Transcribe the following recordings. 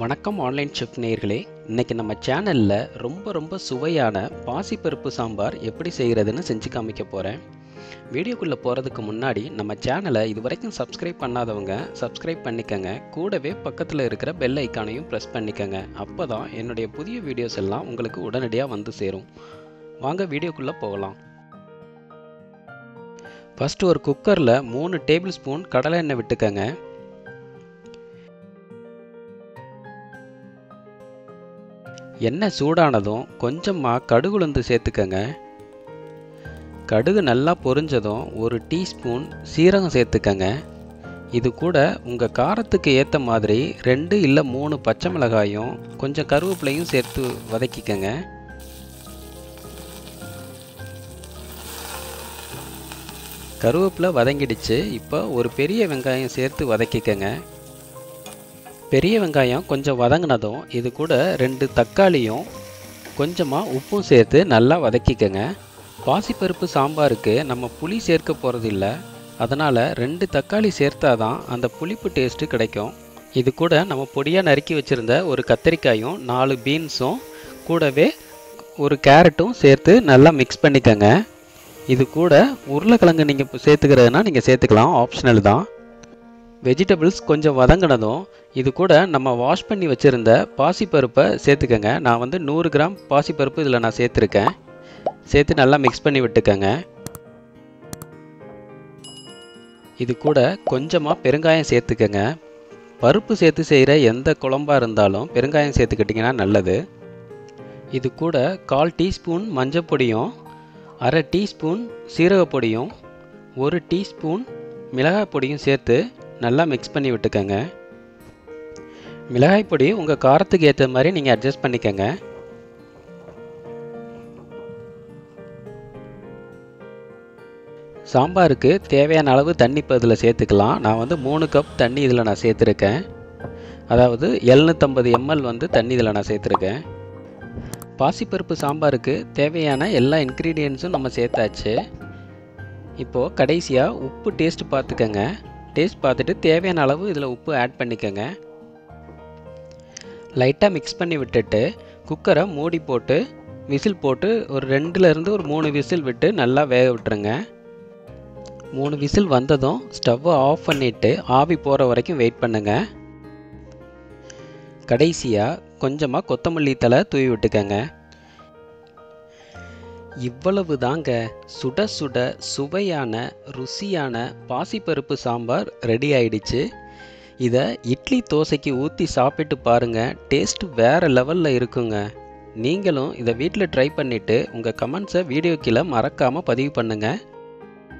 வணக்கம் online chef நேயர்களே. இன்றைக்கி நம்ம சேனலில் ரொம்ப ரொம்ப சுவையான பாசிப்பருப்பு சாம்பார் எப்படி செய்கிறதுன்னு செஞ்சு காமிக்க போகிறேன் வீடியோக்குள்ளே போகிறதுக்கு முன்னாடி நம்ம சேனலை இது வரைக்கும் சப்ஸ்கிரைப் பண்ணாதவங்க சப்ஸ்கிரைப் பண்ணிக்கங்க. கூடவே பக்கத்தில் இருக்கிற பெல் ஐக்கானையும் ப்ரெஸ் பண்ணிக்கங்க. அப்போ தான் என்னுடைய புதிய வீடியோஸ் எல்லாம் உங்களுக்கு உடனடியாக வந்து சேரும். வாங்க வீடியோக்குள்ளே போகலாம். ஃபஸ்ட்டு ஒரு குக்கரில் மூணு டேபிள் ஸ்பூன் கடலை எண்ணெய் விட்டுக்கங்க. எண்ணெய் சூடானதும் கொஞ்சமாக கடுகுலந்து சேர்த்துக்கங்க. கடுகு நல்லா பொரிஞ்சதும் ஒரு டீஸ்பூன் சீரகம் சேர்த்துக்கங்க. இது கூட உங்கள் காரத்துக்கு ஏற்ற மாதிரி ரெண்டு இல்லை மூணு பச்சை மிளகாயும் கொஞ்சம் கருவேப்பிலையும் சேர்த்து வதக்கிக்கங்க. கருவேப்பிலை வதங்கிடுச்சு. இப்போ ஒரு பெரிய வெங்காயம் சேர்த்து வதக்கிக்கங்க. பெரிய வெங்காயம் கொஞ்சம் வதங்கினதும் இது கூட ரெண்டு தக்காளியும் கொஞ்சமாக உப்பும் சேர்த்து நல்லா வதக்கிக்கங்க. பாசிப்பருப்பு சாம்பாருக்கு நம்ம புளி சேர்க்க போகிறது இல்லை அதனால் ரெண்டு தக்காளி சேர்த்தா தான் அந்த புளிப்பு டேஸ்ட்டு கிடைக்கும். இது கூட நம்ம பொடியாக நறுக்கி வச்சுருந்த ஒரு கத்திரிக்காயும் நாலு பீன்ஸும் கூடவே ஒரு கேரட்டும் சேர்த்து நல்லா மிக்ஸ் பண்ணிக்கோங்க. இது கூட உருளைக்கிழங்கு நீங்கள் சேர்த்துக்கிறதுனா நீங்கள் சேர்த்துக்கலாம். ஆப்ஷனல் தான். வெஜிடபிள்ஸ் கொஞ்சம் வதங்கினதும் இது கூட நம்ம வாஷ் பண்ணி வச்சுருந்த பாசிப்பருப்பை சேர்த்துக்கங்க. நான் வந்து நூறு கிராம் பாசிப்பருப்பு இதில் நான் சேர்த்துருக்கேன். சேர்த்து நல்லா மிக்ஸ் பண்ணி விட்டுக்கங்க. இது கூட கொஞ்சமாக பெருங்காயம் சேர்த்துக்கங்க. பருப்பு சேர்த்து செய்கிற எந்த குழம்பாக இருந்தாலும் பெருங்காயம் சேர்த்துக்கிட்டிங்கன்னா நல்லது. இது கூட கால் டீஸ்பூன் மஞ்சள் பொடியும் அரை டீஸ்பூன் சீரகப்பொடியும் ஒரு டீஸ்பூன் மிளகாய் பொடியும் சேர்த்து நல்லா மிக்ஸ் பண்ணி விட்டுக்கோங்க. மிளகாய் பொடி உங்கள் காரத்துக்கு ஏற்ற மாதிரி நீங்கள் அட்ஜஸ்ட் பண்ணிக்கங்க. சாம்பாருக்கு தேவையான அளவு தண்ணி இப்போ இதில் சேர்த்துக்கலாம். நான் வந்து மூணு கப் தண்ணி இதில் நான் சேர்த்துருக்கேன். அதாவது எழுநூற்றம்பது எம்எல் வந்து தண்ணி இதில் நான் சேர்த்துருக்கேன். பாசிப்பருப்பு சாம்பாருக்கு தேவையான எல்லா இன்க்ரீடியன்ஸும் நம்ம சேர்த்தாச்சு. இப்போது கடைசியாக உப்பு டேஸ்ட் பார்த்துக்கங்க. டேஸ்ட் பார்த்துட்டு தேவையான அளவு இதில் உப்பு ஆட் பண்ணிக்கோங்க. லைட்டாக மிக்ஸ் பண்ணி விட்டுட்டு குக்கரை மூடி போட்டு விசில் போட்டு ஒரு ரெண்டுலேருந்து ஒரு மூணு விசில் விட்டு நல்லா வேக விட்டுருங்க. மூணு விசில் வந்ததும் ஸ்டவ்வை ஆஃப் பண்ணிவிட்டு ஆவி போகிற வரைக்கும் வெயிட் பண்ணுங்கள் கடைசியாக கொஞ்சமாக கொத்தமல்லி தலை தூவி விட்டுக்கங்க. இவ்வளவு தாங்க சுட சுட சுவையான ருசியான பாசிப்பருப்பு சாம்பார் ரெடி ஆயிடுச்சு. இதை இட்லி தோசைக்கு ஊற்றி சாப்பிட்டு பாருங்கள் டேஸ்ட் வேறு லெவலில் இருக்குங்க. நீங்களும் இதை வீட்டில் ட்ரை பண்ணிவிட்டு உங்கள் கமெண்ட்ஸை வீடியோ கீழே மறக்காமல் பதிவு பண்ணுங்கள்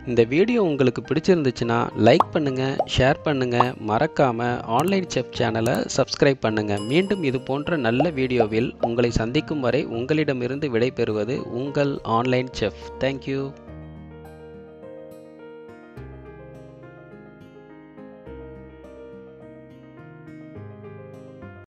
இந்த வீடியோ உங்களுக்கு பிடிச்சிருந்துச்சுன்னா லைக் பண்ணுங்கள் ஷேர் பண்ணுங்கள் மறக்காமல் ஆன்லைன் செஃப் சேனலை சப்ஸ்கிரைப் பண்ணுங்கள் மீண்டும் இது போன்ற நல்ல வீடியோவில் உங்களை சந்திக்கும் வரை உங்களிடமிருந்து விடைபெறுவது உங்கள் ஆன்லைன் செஃப் தேங்க்யூ